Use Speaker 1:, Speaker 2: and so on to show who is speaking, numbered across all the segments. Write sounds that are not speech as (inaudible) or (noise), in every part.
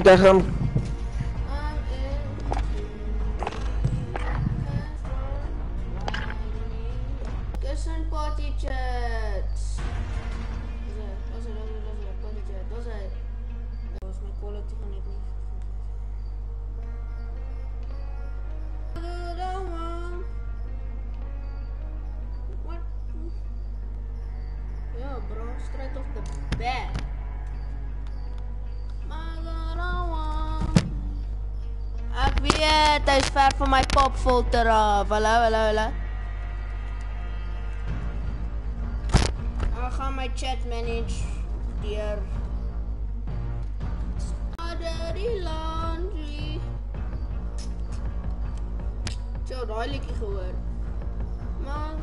Speaker 1: Okay,
Speaker 2: af. Hallo, hallo, hallo. Ek gaan my chat manage dear. Dirty Laundry. Zo, daai liedjie gehoor. Maar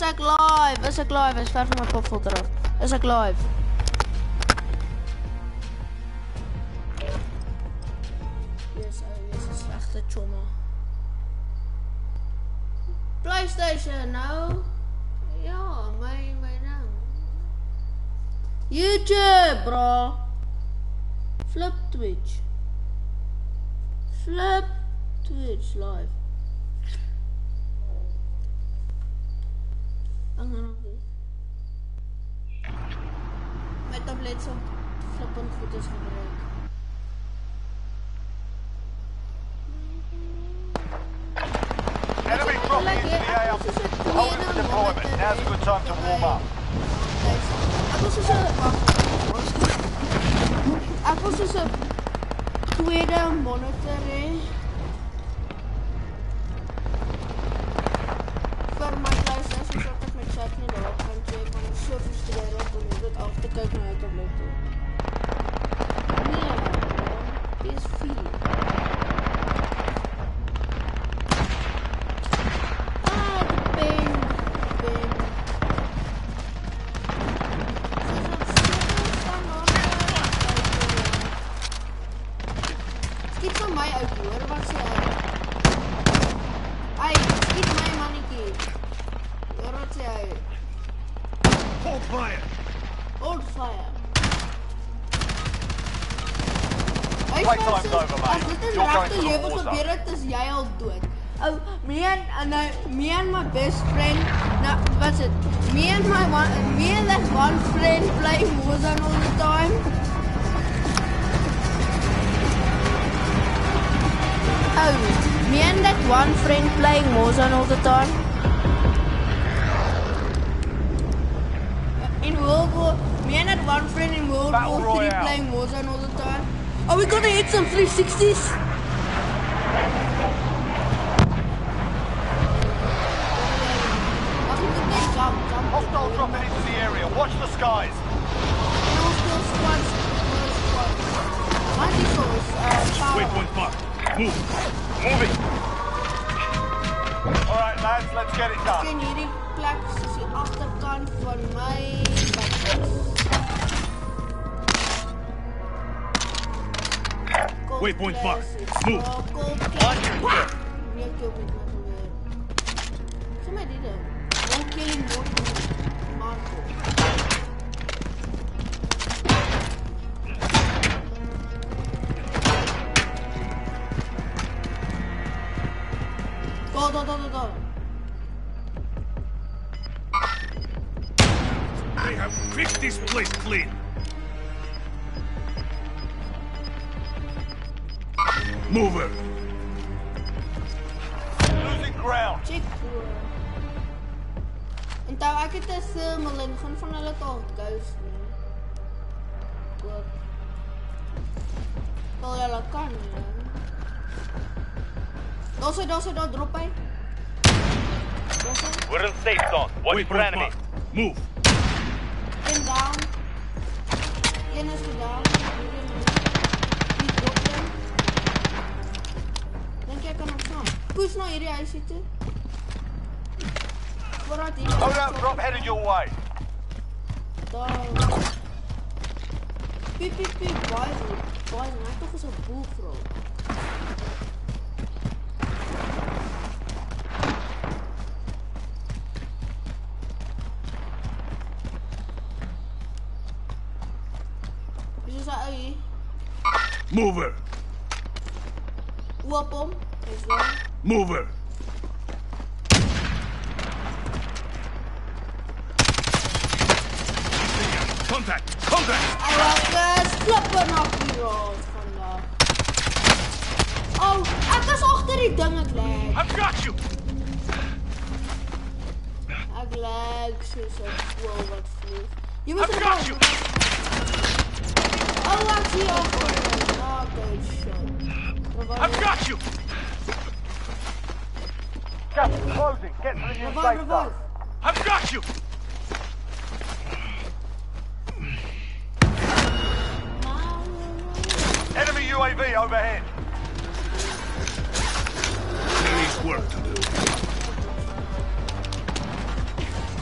Speaker 2: Is ek live? Is ek live? Is ver van my popfilter af. Is ek live? Yes, oh, yes, is regte chomma. PlayStation nou. Ja, my my naam. YouTube, bro. Flip Twitch. Flip Twitch live. Ang ano ko. My tablet sa flippend goed is gebruik.
Speaker 3: Enemy dropping into the AR. Holding for deployment. Now's a good time to warm up.
Speaker 2: Ek was soos 'n Ek was soos 'n tweede monitor hê. Vir my PlayStation Shark nie nou gaan jy kan so verstel op om dit af te kyk na 'n blokkie. Playing all the time. In World War, me and that one friend in World
Speaker 3: Battle
Speaker 2: War 3
Speaker 3: Royale.
Speaker 2: playing Warzone all the time. Are we gonna hit some 360s? Mag ik het niet jump, jump.
Speaker 3: Hostile dropping into the area. Watch the skies.
Speaker 2: Still squads, still squads. Is? Uh, power.
Speaker 3: Waypoint marked. Move. Moving. All right, lads. Let's get it done.
Speaker 2: En hierdie plek is die agterkant my
Speaker 4: Waypoint marked.
Speaker 2: Move.
Speaker 4: Move.
Speaker 2: Nee,
Speaker 1: Mover!
Speaker 3: Losing ground.
Speaker 2: Chickpoo. Então aqui tá Samuel, não foi nada torto, guys. Good. Olha lá, ze, Doce, ze, drop aí.
Speaker 4: We're in safe zone. Watch
Speaker 1: Wait,
Speaker 4: for
Speaker 1: enemy. Move.
Speaker 2: In down. Get down. Ontsnap? Push na hierdie huisie toe. Vooruit hier.
Speaker 3: Loadout drop headed your way.
Speaker 2: Daar. Piep, piep, piep, boys. Boys, maak toch eens een boelvrouw. Wie is dat uit?
Speaker 1: Mover.
Speaker 2: Oop hom. Is wel.
Speaker 1: Mover. Contact. Contact.
Speaker 2: Hij was flippen nog hier rond vandaag. Oh, ek is achter die dinge lag.
Speaker 1: I've got you.
Speaker 2: Ek lag soos 'n voël wat vlieg. Jy moet
Speaker 1: I've got you.
Speaker 2: Oh, ek sien jou voor. Oh, good shot.
Speaker 1: I've got you.
Speaker 3: Gas is closing. Get to the new
Speaker 2: Revive,
Speaker 3: safe
Speaker 2: revive.
Speaker 3: zone.
Speaker 1: I've got you.
Speaker 3: Enemy UAV overhead.
Speaker 1: There is work to do.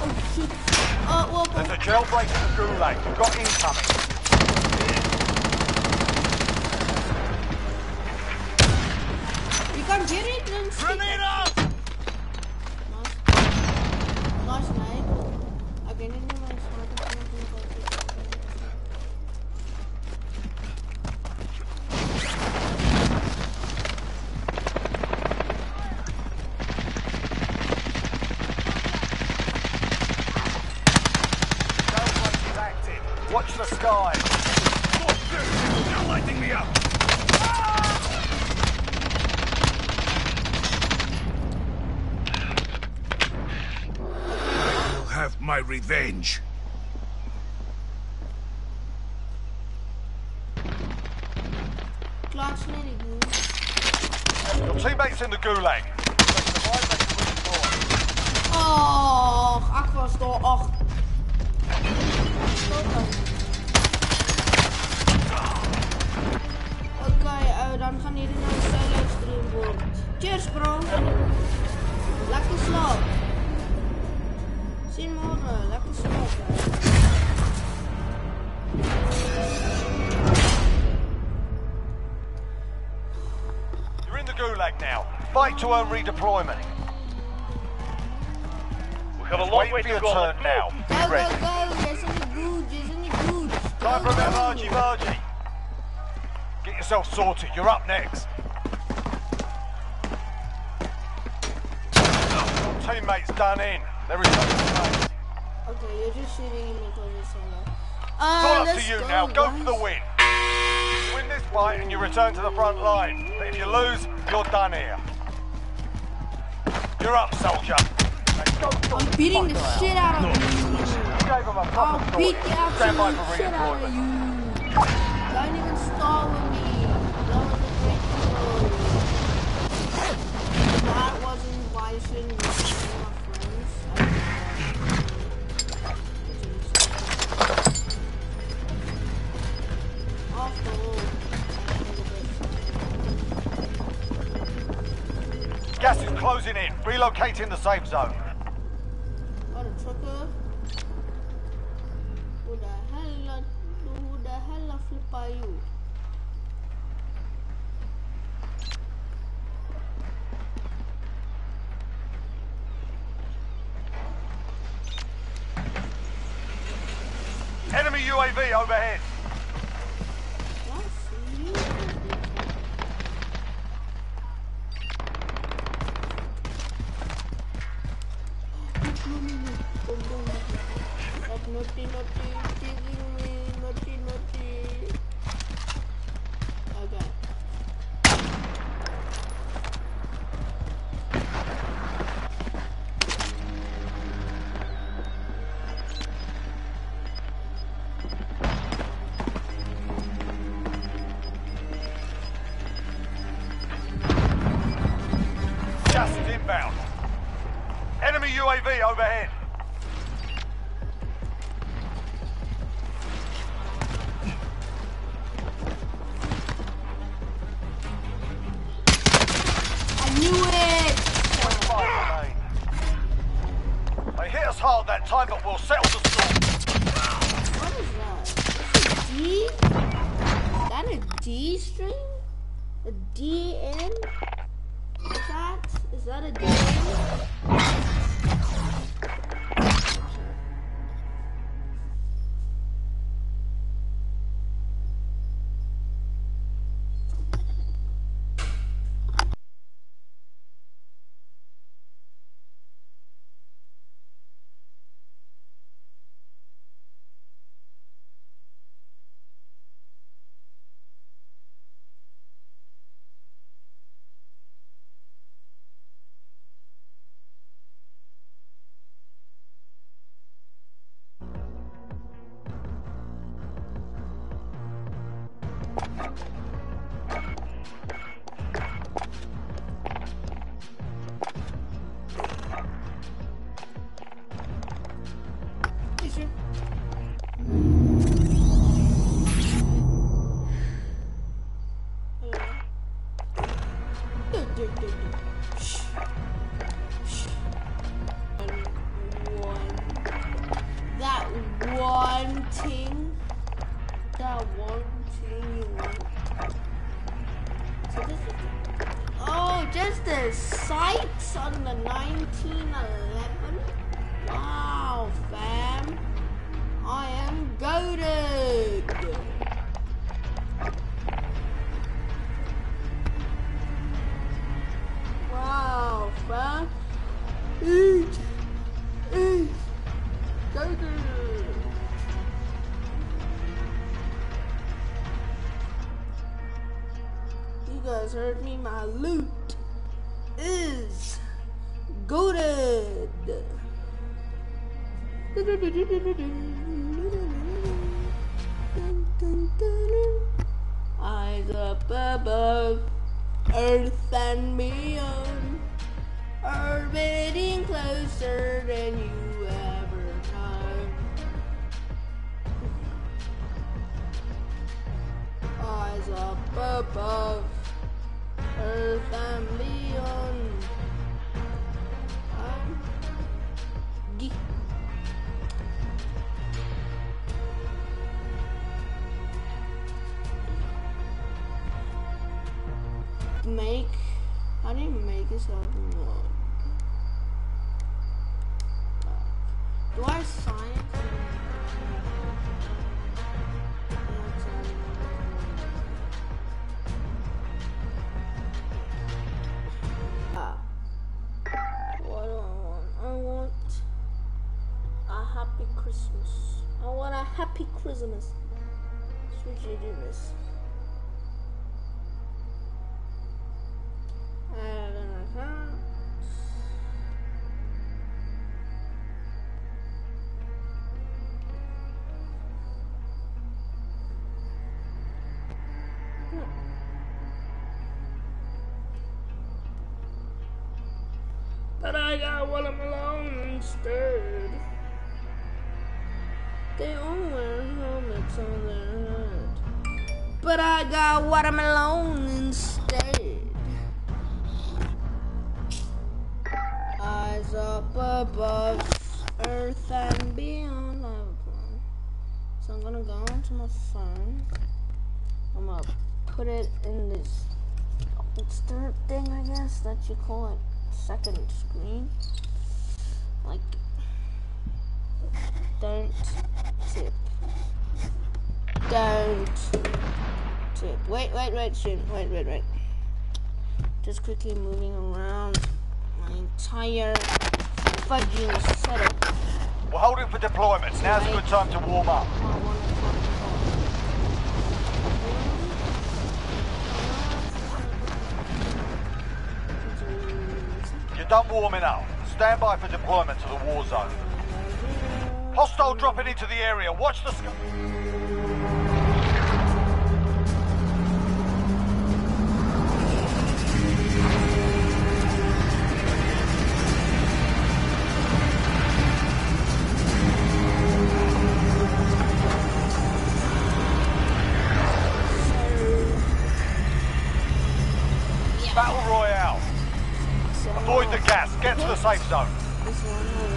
Speaker 2: Oh, shit. Uh, oh, oop
Speaker 3: There's a jailbreak in the gulag. You've got incoming.
Speaker 2: Je kan Jerry erin schieten.
Speaker 1: Grenade out.
Speaker 2: Nice. Nice, nee. Ik weet niet meer wat ik van
Speaker 3: Jailbreak is active. Watch the sky.
Speaker 1: They're lighting me up. I'll have my revenge.
Speaker 3: Fight to earn redeployment.
Speaker 4: We have a long
Speaker 3: wait
Speaker 4: way
Speaker 3: for
Speaker 4: to
Speaker 3: your
Speaker 4: go.
Speaker 3: turn
Speaker 4: Let's
Speaker 3: now.
Speaker 4: move.
Speaker 3: Be
Speaker 2: Go, go,
Speaker 3: ready.
Speaker 2: go. Jij zijn niet goed. Jij zijn niet.
Speaker 3: Time for a bit of
Speaker 2: Go, go.
Speaker 3: argy bargy. Get yourself sorted. You're up next. Your teammate's done in. There is no space.
Speaker 2: Okay, you're just shooting him into the solo.
Speaker 3: It's
Speaker 2: Uh,
Speaker 3: all up to you
Speaker 2: go,
Speaker 3: now. Go for the
Speaker 2: guys.
Speaker 3: win. You win this fight and you return to the front line. But if you lose, you're done here. You're up, soldier.
Speaker 2: I'm beating the shit out of you. I'll beat the absolute shit out of you. Don't even start
Speaker 3: in. The safe zone.
Speaker 2: Naughty, naughty, teasing me. Naughty, naughty. A D in? Chat? Is that a D guys heard me. My loot is goaded. Eyes up above, earth and beyond, orbiting closer than you ever know. Eyes up above, beyond. I'm geek. make how do you make yourself mod? Do I sign this? Add an account. But I got watermelon instead. They all wear helmets on their. But I got watermelon instead. Eyes up above, earth and beyond. I have a plan. So I'm gonna go onto my phone. I'm gonna put it in this third thing, I guess, that you call it second screen. Like, don't tip. Don't Wait, wait, wait, soon. Wait, wait, wait. Just quickly moving around my entire fudging setup.
Speaker 3: We're holding for deployments. Right. Now's a good time to warm up. You're done warming up. Stand by for deployment to the war zone. Hostile dropping into the area. Watch the sky. safe zone.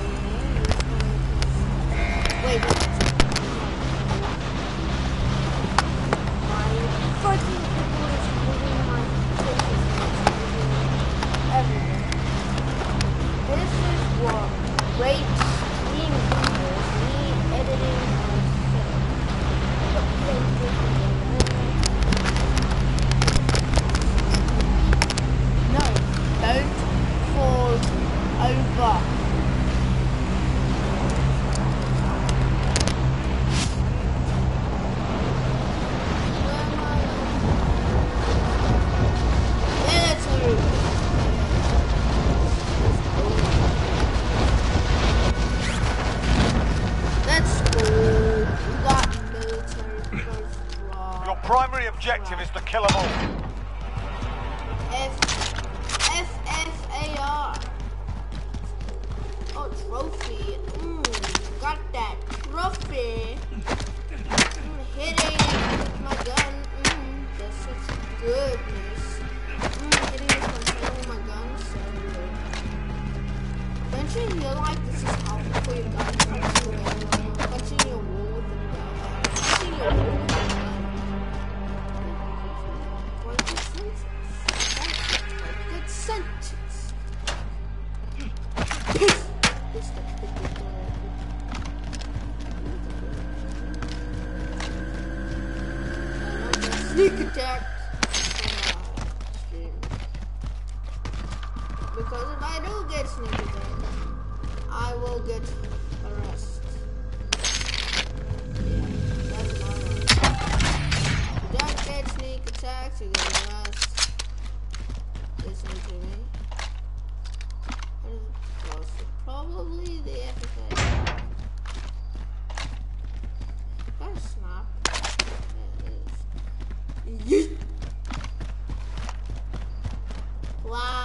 Speaker 2: 这里的 life is a tower queen Yeet. Wow.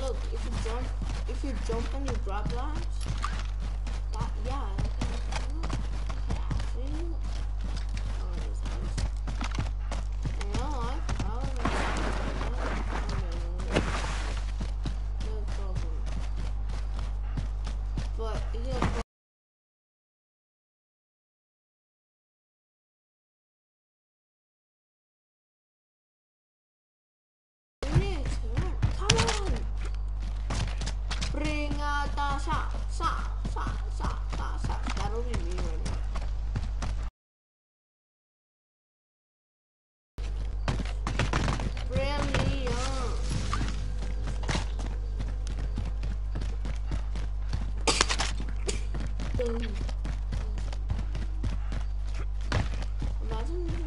Speaker 2: look, if you jump, if you jump and you grab that, that yeah. 음. 어, 네. 맞은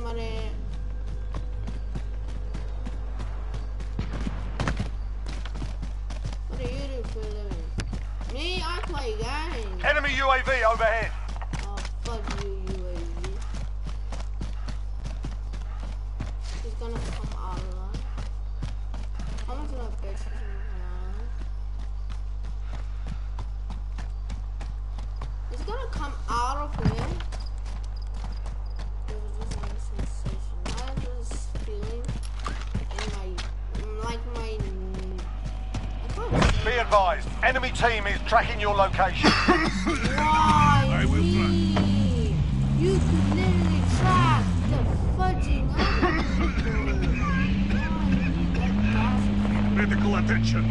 Speaker 2: 様ね Be
Speaker 3: advised, enemy team is tracking your location. (laughs)
Speaker 2: Why me? You could literally track the fudging
Speaker 1: Medical attention.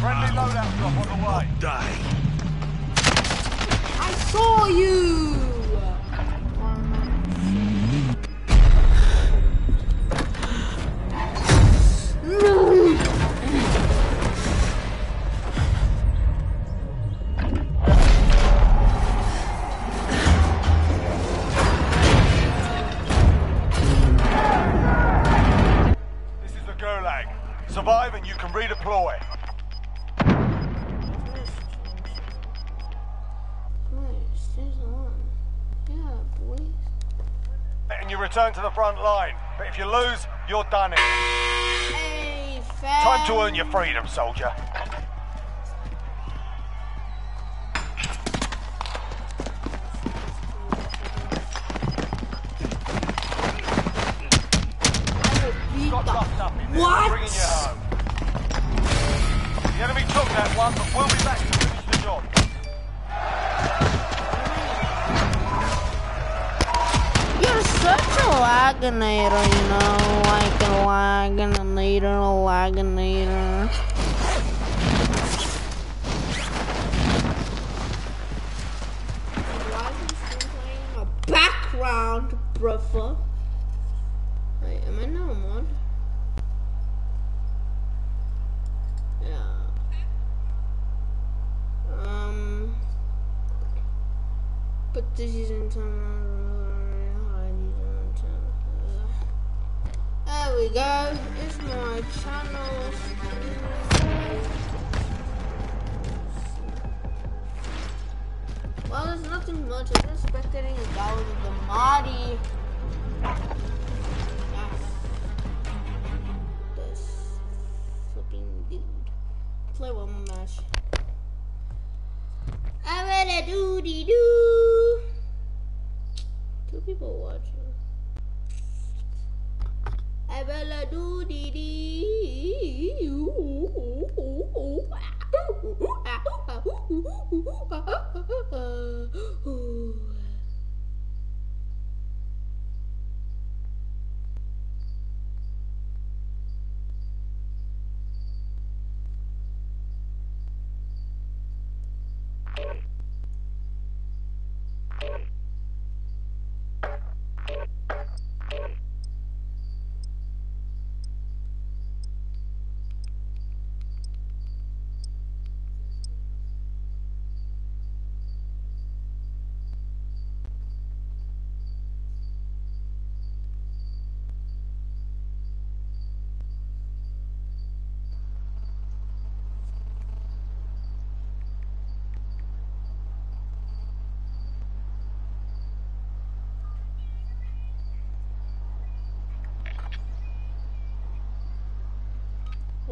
Speaker 3: Friendly loadout drop on the way.
Speaker 1: Die.
Speaker 2: I saw you!
Speaker 3: return to the front line, but if you lose, you're done.
Speaker 2: Hey,
Speaker 3: Time to earn your freedom, soldier.
Speaker 2: around, brother. Wait, am I now mod? Yeah. Um. But this isn't There we go. It's my channel. Well, there's nothing much. I'm just spectating a guy with the Marty. This flipping dude. Play one more match. I read a doody doo. Two people watching. I better do dee dee.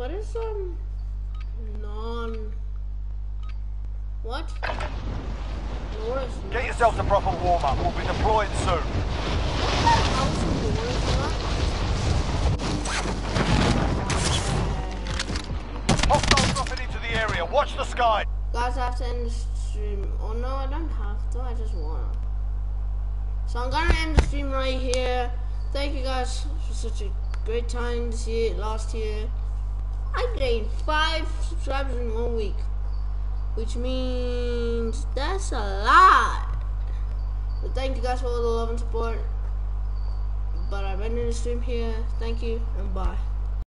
Speaker 2: What is um non what? Doors
Speaker 3: Get yourself a proper warm up. We'll be deployed soon.
Speaker 2: house and doors not?
Speaker 3: Hostiles dropping into the area. Watch the sky.
Speaker 2: Guys, I have to end the stream. Oh no, I don't have to. I just wanna. So I'm gonna end the stream right here. Thank you guys for such a great time this year, last year. I gained five subscribers in one week, which means that's a lot. But thank you guys for all the love and support. But I'm ending the stream here. Thank you and bye.